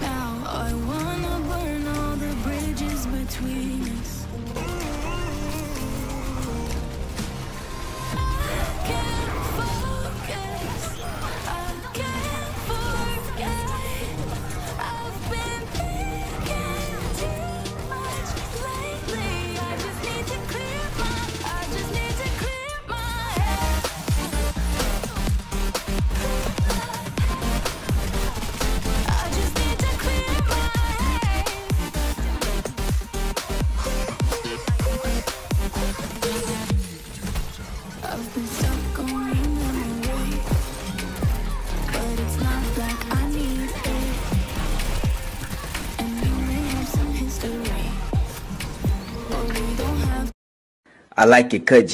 Now I I like it cut.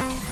Thank you.